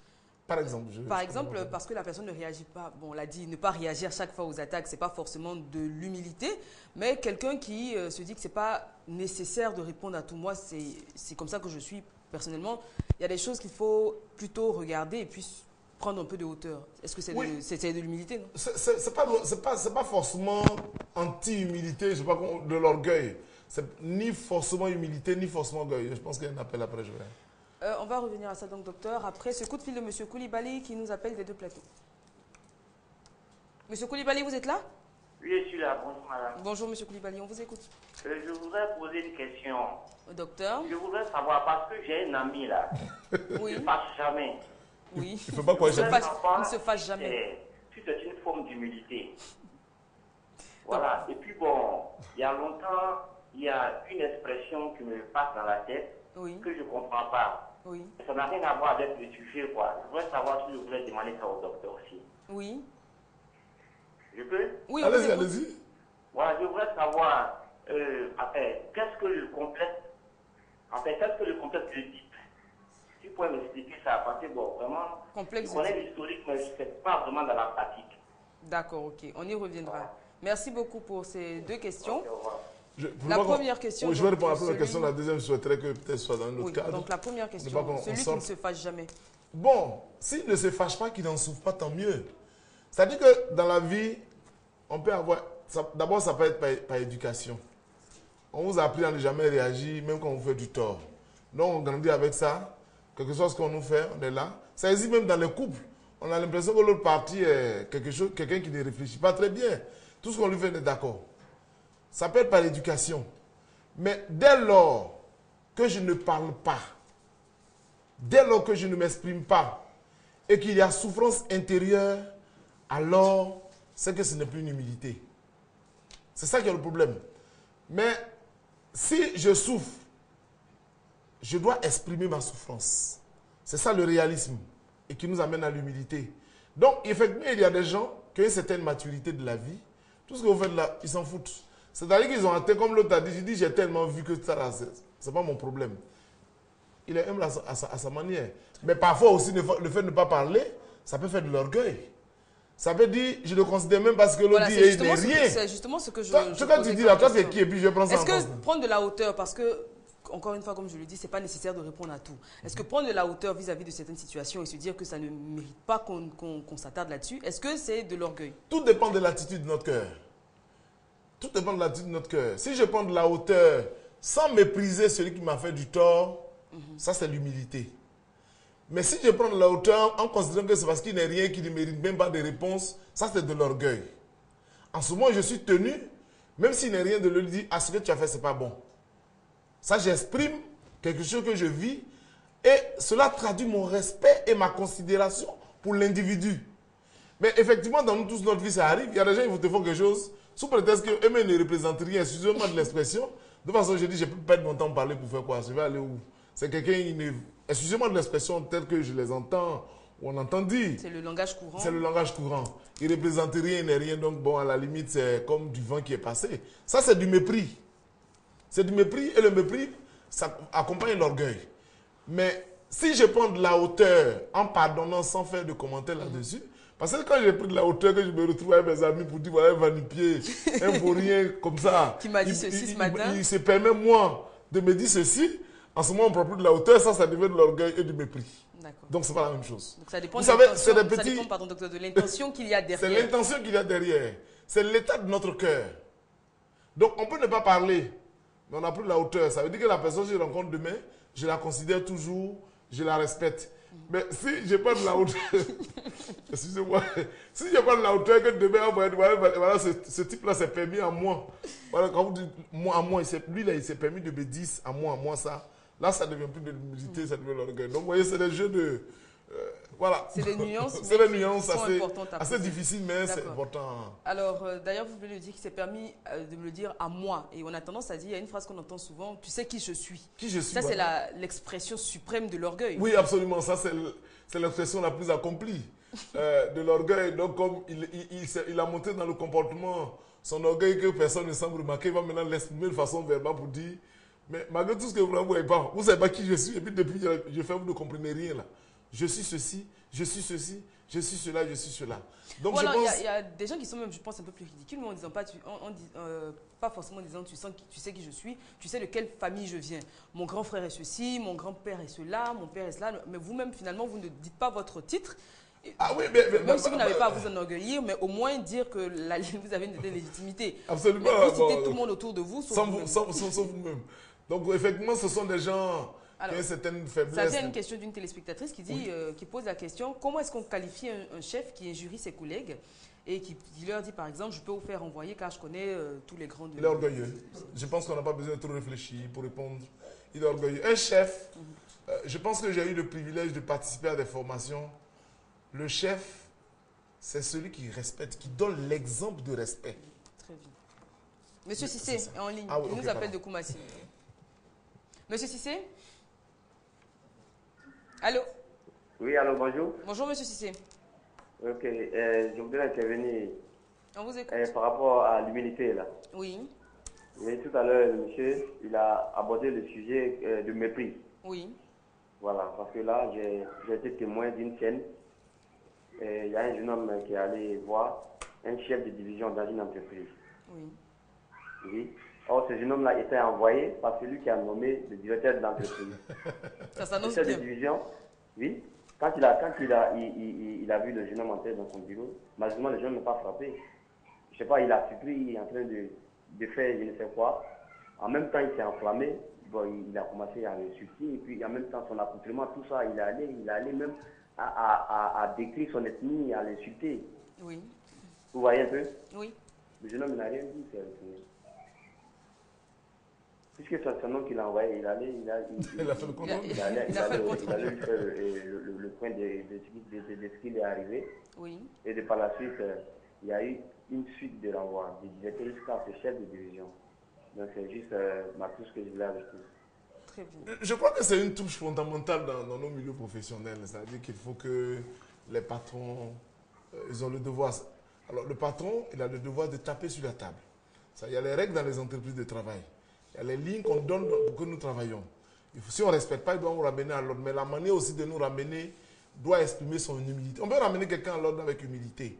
Par exemple, je, Par je exemple, comprends. parce que la personne ne réagit pas, bon, on l'a dit, ne pas réagir chaque fois aux attaques, c'est pas forcément de l'humilité, mais quelqu'un qui euh, se dit que c'est pas nécessaire de répondre à tout. Moi, c'est comme ça que je suis personnellement. Il y a des choses qu'il faut plutôt regarder et puis prendre un peu de hauteur. Est-ce que c'est Oui. de, c'est- c'est de l'humilité, C'est- pas, pas, pas forcément anti-humilité, je sais pas, comment- de l'orgueil. C'est ni forcément humilité, ni forcément orgueil. Je pense qu'il y a un appel après, je vais. Euh, On va revenir à ça donc, docteur. Après ce coup de fil de M. Koulibaly qui nous appelle des deux plateaux. Monsieur Koulibaly, vous êtes là? Oui, je suis là. Bonjour, madame. Bonjour, Monsieur Koulibaly, on vous écoute. Euh, je voudrais poser une question. Au docteur? Je voudrais savoir, parce que j'ai un ami là, Oui, il ne passe jamais. oui. Il ne faut pas quoi Il ne se jamais. fâche- il ne se fâche jamais. C'est une forme d'humilité. Voilà. Et puis bon, il y a longtemps, il y a une expression qui me passe dans la tête Oui, que je ne comprends pas. Oui, Ça n'a rien à voir avec le sujet, quoi. Je voudrais savoir si je voulais demander ça au docteur aussi. oui. Je peux? Oui, Allez-y, allez-y. Voilà, je voudrais savoir, euh, en fait, qu'est-ce que le complexe, en fait, qu'est-ce que le complexe de type Si vous pouvez m'expliquer ça, parce que bon, vraiment, Complexe je de connais l'historique, mais je ne sais pas vraiment dans la pratique. D'accord, ok. On y reviendra. Merci beaucoup pour ces deux questions. Ok, au revoir. Je- La première question, Oui, je vais répondre à la première question. La deuxième, je souhaiterais que peut-être soit dans un autre Oui, cadre. donc la première question, on celui qui ne se fâche jamais. Bon, s'il ne se fâche pas, qu'il n'en souffre pas, tant mieux. C'est-à-dire que dans la vie, on peut avoir. D'abord, ça peut être par, par éducation. On vous a appris à ne jamais réagir, même quand on vous fait du tort. Donc, on grandit avec ça. Quel que soit ce qu'on nous fait, on est là. Ça existe même dans les couples. On a l'impression que l'autre partie est quelque chose, quelqu'un qui ne réfléchit pas très bien. Tout ce qu'on lui fait, on est d'accord. Ça peut être par éducation. Mais dès lors que je ne parle pas, dès lors que je ne m'exprime pas et qu'il y a souffrance intérieure, alors c'est que ce n'est plus une humilité. C'est ça qui est le problème. Mais si je souffre, je dois exprimer ma souffrance. C'est ça le réalisme et qui nous amène à l'humilité. Donc, effectivement, il y a des gens qui ont une certaine maturité de la vie. Tout ce que vous faites là, ils s'en foutent. C'est-à-dire qu'ils ont atteint, comme l'autre a dit, j'ai dit, j'ai tellement vu que ça, c'est pas mon problème. Il est humble à sa, à sa- à sa manière. Mais parfois aussi, le fa- le fait de ne pas parler, ça peut faire de l'orgueil. Ça veut dire, je ne considère même pas ce que l'autre Voilà, dit et il n'est ce rien. c'est justement ce que je. Toi, je ce que tu dis là, toi, c'est qui Et puis je prends ça Est-ce que compte? prendre de la hauteur, parce que, encore une fois, comme je le dis, c'est pas nécessaire de répondre à tout. Est-ce que prendre de la hauteur vis-à-vis de certaines situations et se dire que ça ne mérite pas qu'on s'attarde là-dessus, est-ce que c'est de l'orgueil? Tout dépend de l'attitude de notre cœur. Tout dépend de l'attitude de notre cœur. Si je prends de la hauteur sans mépriser celui qui m'a fait du tort, ça c'est l'humilité. Mais si je prends de la hauteur en considérant que c'est parce qu'il n'est rien, qu'il ne mérite même pas de réponse, ça c'est de l'orgueil. En ce moment, je suis tenu, même s'il n'est rien de le dire, à ce que tu as fait, c'est pas bon. Ça, j'exprime quelque chose que je vis et cela traduit mon respect et ma considération pour l'individu. Mais effectivement, dans nous tous, notre vie, ça arrive. Il y a des gens qui vous te font quelque chose sous prétexte qu'eux-mêmes ne représentent rien. Excusez-moi de l'expression. De toute façon, je dis, je peux perdre mon temps à parler pour faire quoi? Je vais aller où? C'est quelqu'un, ne... excusez-moi de l'expression telle que je les entends ou on entend dire. C'est le langage courant. C'est le langage courant. Il ne représente rien, il n'est rien. Donc, bon, à la limite, c'est comme du vent qui est passé. Ça, c'est du mépris. C'est du mépris. Et le mépris, ça accompagne l'orgueil. Mais si je prends de la hauteur en pardonnant sans faire de commentaires là-dessus, parce que quand j'ai pris de la hauteur, que je me retrouve avec mes amis pour dire, voilà, un vanipier, un vaurien comme ça. Qui m'a dit il- ceci il- ce matin. Il, se permet, moi, de me dire ceci. En ce moment, on prend plus de la hauteur. Ça, ça devient de l'orgueil et du mépris. D'accord. Donc, c'est pas la même chose. Donc ça dépend, Vous de savez, l'intention- c'est petits- dépend, pardon, docteur, de l'intention qu'il y a C'est derrière. l'intention qu'il y a derrière. C'est l'état de notre cœur. Donc, on peut ne pas parler, mais on n'a plus de la hauteur. Ça veut dire que la personne que je rencontre demain, je la considère toujours, je la respecte. Mais si je pas de la hauteur, excusez-moi, si je pas de la hauteur que demain, voilà, voilà, ce, ce type-là s'est permis à moi. Voilà, quand vous dites moi à moi, lui là, il s'est permis de me dire à moi, à moi ça. Là, ça devient plus de l'humilité, ça devient de l'orgueil. Donc, vous voyez, c'est des jeux de. Euh, voilà. C'est des nuances, c'est des qui nuances assez, assez difficiles, mais c'est important. Alors, euh, d'ailleurs, vous venez de dire qu'il s'est permis euh, de me le dire à moi. Et on a tendance à dire, il y a une phrase qu'on entend souvent, tu sais qui je suis. Qui je suis Ça, c'est voilà. la- l'expression suprême de l'orgueil. Oui, absolument. Ça, c'est le- c'est l'expression la plus accomplie de l'orgueil. Donc, comme il, il- il il a monté dans le comportement son orgueil que personne ne semble remarquer, il va maintenant l'exprimer de façon verbale pour dire Mais malgré tout ce que vous ne voyez pas, vous ne savez pas qui je suis. Et puis, depuis je fais, vous ne comprenez rien là. Je suis ceci, je suis ceci, je suis cela, je suis cela. Donc, Voilà, je il y pense. a- il y, a des gens qui sont même, je pense, un peu plus ridicules, mais en disant pas, tu- en- en dis- euh, pas forcément en disant tu, sens, tu sais qui je suis, tu sais de quelle famille je viens. Mon grand frère est ceci, mon grand-père est cela, mon père est cela, mais vous-même, finalement, vous ne dites pas votre titre. Ah oui, mais, mais- Même si vous n'avez pas à vous enorgueillir, mais au moins dire que la- vous avez une certaine légitimité. Absolument. Mais vous citez bon, tout le monde autour de vous, sauf sans, vous-même. vous, sans, sans- sans vous-même. Donc, effectivement, ce sont des gens Ça vient une question d'une téléspectatrice qui, dit, euh, qui pose la question comment est-ce qu'on qualifie un, un chef qui injurie ses collègues et qui, qui leur dit par exemple je peux vous faire envoyer car je connais euh, tous les grands de Il est orgueilleux. Je pense qu'on n'a pas besoin de trop réfléchir pour répondre. Il est orgueilleux. Un chef, euh, je pense que j'ai eu le privilège de participer à des formations. Le chef, c'est celui qui respecte, qui donne l'exemple de respect. Très bien. Monsieur est en ligne. Ah oui, Il nous appelle pardon. de Koumassi. Monsieur Cissé? Allô Oui, alors bonjour. Bonjour Monsieur Cissé. Ok, euh, je voudrais intervenir On vous écoute. euh, par rapport à l'humilité là. Oui, Oui, tout à l'heure, monsieur, il a abordé le sujet euh, de mépris. oui, Voilà, parce que là, j'ai été témoin d'une scène. Il y a un jeune homme qui est allé voir un chef de division dans une entreprise. oui. Oui. Or, ce jeune homme-là était envoyé par celui qui a nommé le directeur de l'entreprise. Ça s'annonce de bien. division, oui. Quand il a, quand il a, il, il- il a vu le jeune homme entrer dans son bureau, malheureusement, le jeune homme n'a pas frappé. Je sais pas, il a surpris, il est en train de, de faire je ne sais quoi. En même temps, il s'est enflammé. Bon, il, a commencé à l'insulter. Et puis, en même temps, son accoutrement, tout ça, il est allé, il est allé même à, à, à, à décrire son ethnie, à l'insulter. Oui, Vous voyez un peu? Oui. Le jeune homme n'a rien dit, c'est. Puisque c'est son nom qu'il a envoyé, il allait, il a, il, Il a fait le contrôle. il allait, Il allait- allait faire le, le- point de, de, ce qui- de- de- de ce qu'il est arrivé. Oui, Et de par la suite, euh, il y a eu une suite de renvois du directeur jusqu'à ce chef de division. Donc c'est juste euh, ma touche que je voulais ajouter. très bien. Je crois que c'est une touche fondamentale dans, dans nos milieux professionnels. C'est-à-dire qu'il faut que les patrons, euh, ils ont le devoir. Alors, le patron, il a le devoir de taper sur la table. Ça, il y a les règles dans les entreprises de travail. Il y a les lignes qu'on donne pour que nous travaillons. Il faut- si on ne respecte pas, il doit nous ramener à l'ordre. Mais la manière aussi de nous ramener doit exprimer son humilité. On peut ramener quelqu'un à l'ordre avec humilité.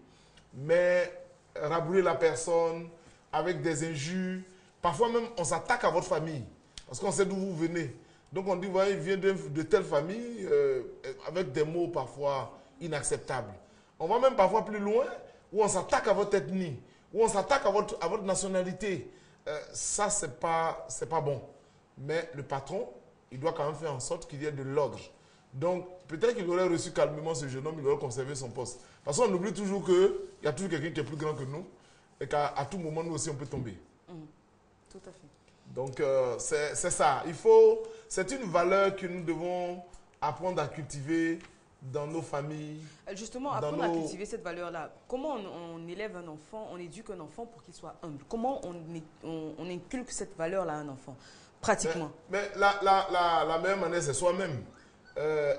Mais rabrouer la personne avec des injures, parfois même on s'attaque à votre famille. Parce qu'on sait d'où vous venez. Donc on dit, voyez, il vient de, telle famille, euh, avec des mots parfois inacceptables. On va même parfois plus loin, où on s'attaque à votre ethnie, où on s'attaque à votre nationalité. Euh, ça, ce n'est pas, c'est pas bon. Mais le patron, il doit quand même faire en sorte qu'il y ait de l'ordre. Donc, peut-être qu'il aurait reçu calmement ce jeune homme, il aurait conservé son poste. Parce qu'on oublie toujours qu'il y a toujours quelqu'un qui est plus grand que nous et qu'à tout moment, nous aussi, on peut tomber. Tout à fait. Donc, euh, c'est c'est ça. Il faut. C'est une valeur que nous devons apprendre à cultiver dans nos familles. Euh, Justement, apprendre à nos- cultiver cette valeur-là. Comment on, on élève un enfant, on éduque un enfant pour qu'il soit humble? Comment on, on- on inculque cette valeur-là à un enfant? Pratiquement. Mais la, la, la, la meilleure manière, c'est soi-même. Euh,